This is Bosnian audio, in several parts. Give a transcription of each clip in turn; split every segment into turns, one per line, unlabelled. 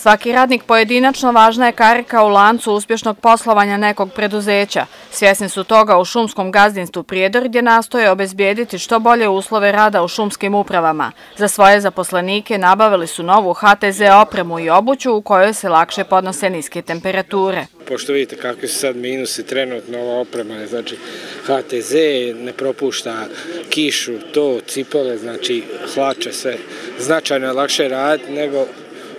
Svaki radnik pojedinačno važna je karika u lancu uspješnog poslovanja nekog preduzeća. Svjesni su toga u šumskom gazdinstvu Prijedor gdje nastoje obezbijediti što bolje uslove rada u šumskim upravama. Za svoje zaposlenike nabavili su novu HTZ opremu i obuću u kojoj se lakše podnose niske temperature.
Pošto vidite kakvi su sad minusi, trenutno ova oprema znači HTZ ne propušta kišu, to, cipele, znači hlače sve. Značajno je lakše raditi nego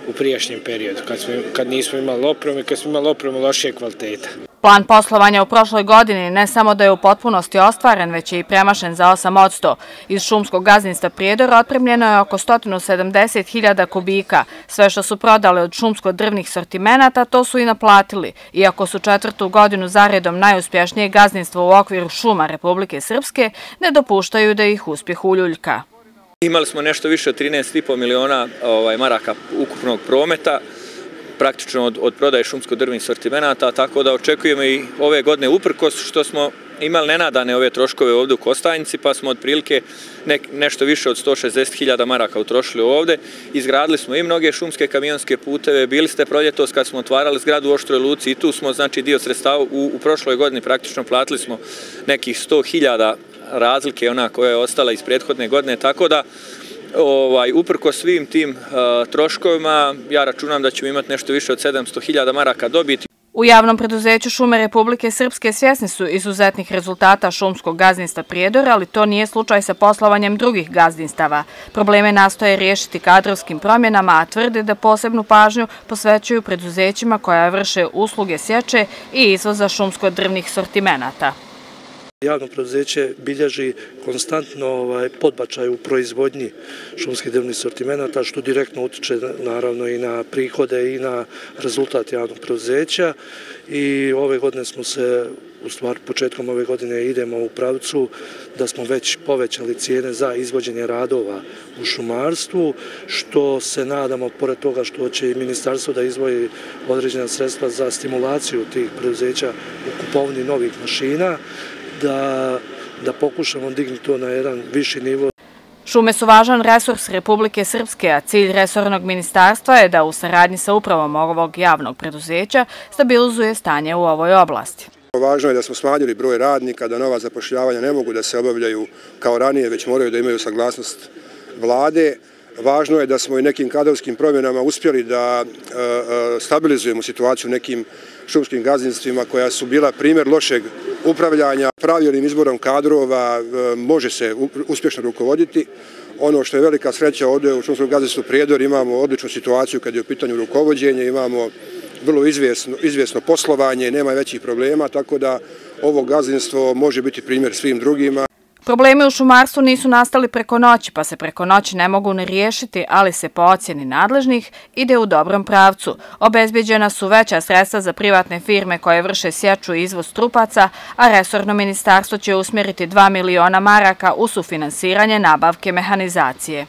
u prijašnjem periodu, kad, smo, kad nismo imali opremu i kad smo imali opremu lošije kvaliteta.
Plan poslovanja u prošloj godini ne samo da je u potpunosti ostvaren, već je i premašen za 8%. Iz šumskog gazdinstva Prijedora otpremljeno je oko 170.000 kubika. Sve što su prodali od šumsko-drvnih sortimenata, to su i naplatili. Iako su četvrtu godinu zaredom najuspješnije gazdinstvo u okviru šuma Republike Srpske, ne dopuštaju da ih uspjeh uljuljka.
Imali smo nešto više od 13,5 miliona ovaj, maraka ukupnog prometa, praktično od, od prodaje šumsko-drvnih sortimenata, tako da očekujemo i ove godine uprkos što smo imali nenadane ove troškove ovdje u Kostajnici, pa smo otprilike nešto više od 160.000 maraka utrošili ovdje. Izgradili smo i mnoge šumske kamionske puteve, bili ste proljetos kad smo otvarali zgradu u Oštroj Luci i tu smo znači dio sredstava u, u prošloj godini praktično platili smo nekih 100.000 razlike ona koja je ostala iz prethodne godine, tako da ovaj, uprko svim tim uh, troškovima, ja računam da ćemo imati nešto više od 700.000 maraka dobiti.
U javnom preduzeću Šume Republike Srpske svjesni su izuzetnih rezultata šumskog gazdinstva Prijedora, ali to nije slučaj sa poslovanjem drugih gazdinstava. Probleme nastoje riješiti kadrovskim promjenama, a tvrde da posebnu pažnju posvećuju preduzećima koja vrše usluge sječe i izvoza šumsko-drvnih sortimenata.
Javno preduzeće bilježi konstantno ovaj, podbačaj u proizvodnji šumskih drvnih sortimenata, što direktno utiče naravno i na prihode i na rezultat javnog preduzeća. I ove godine smo se, u stvar početkom ove godine idemo u pravcu da smo već povećali cijene za izvođenje radova u šumarstvu, što se nadamo, pored toga što će i ministarstvo da izvoji određena sredstva za stimulaciju tih preduzeća u kupovni novih mašina, da, da pokušamo dignuti to na jedan viši nivo.
Šume su važan resurs Republike Srpske, a cilj resornog ministarstva je da u saradnji sa upravom ovog javnog preduzeća stabilizuje stanje u ovoj oblasti.
Važno je da smo smanjili broj radnika, da nova zapošljavanja ne mogu da se obavljaju kao ranije, već moraju da imaju saglasnost vlade. Važno je da smo i nekim kadrovskim promjenama uspjeli da e, e, stabilizujemo situaciju nekim šumskim gazdinstvima koja su bila primjer lošeg upravljanja. Pravilnim izborom kadrova e, može se uspješno rukovoditi. Ono što je velika sreća ovdje u šumskom gazdinstvu Prijedor imamo odličnu situaciju kad je u pitanju rukovodđenje, imamo vrlo izvjesno poslovanje, nema većih problema, tako da ovo gazdinstvo može biti primjer svim drugima.
Problemi u šumarstvu nisu nastali preko noći, pa se preko noći ne mogu ne riješiti, ali se po ocjeni nadležnih ide u dobrom pravcu. Obezbjeđena su veća sredstva za privatne firme koje vrše sječu i izvoz trupaca, a resorno ministarstvo će usmjeriti 2 miliona maraka u sufinansiranje nabavke mehanizacije.